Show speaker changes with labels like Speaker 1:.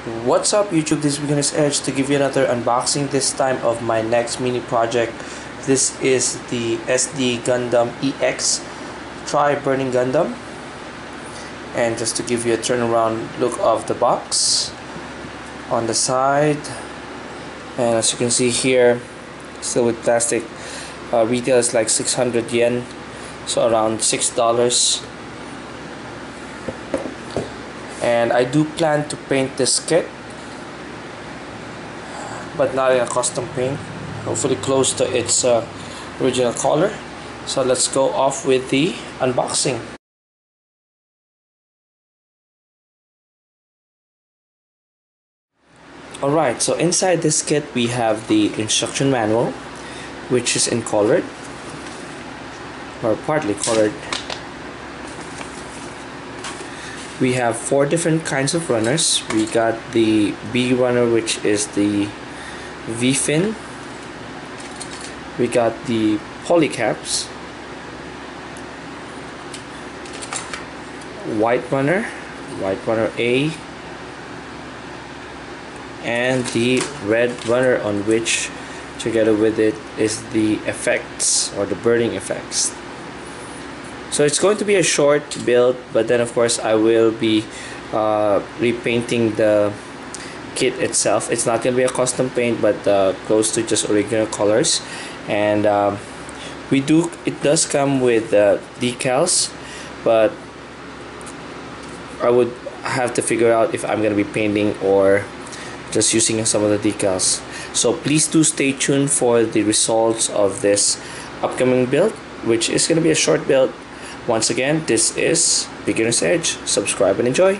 Speaker 1: What's up YouTube, this is Beginner's Edge to give you another unboxing this time of my next mini project. This is the SD Gundam EX Try Burning Gundam. And just to give you a turnaround look of the box on the side. And as you can see here, still with plastic, uh, retail is like 600 yen, so around $6 and I do plan to paint this kit but not in a custom paint. Hopefully close to its uh, original color. So let's go off with the unboxing. Alright so inside this kit we have the instruction manual which is in colored or partly colored we have four different kinds of runners. We got the B runner which is the V-fin. We got the polycaps. White runner white runner A and the red runner on which together with it is the effects or the burning effects so it's going to be a short build but then of course I will be uh, repainting the kit itself. It's not going to be a custom paint but uh, close to just original colors. And um, we do it does come with uh, decals but I would have to figure out if I'm going to be painting or just using some of the decals. So please do stay tuned for the results of this upcoming build which is going to be a short build once again, this is Beginner's Edge. Subscribe and enjoy.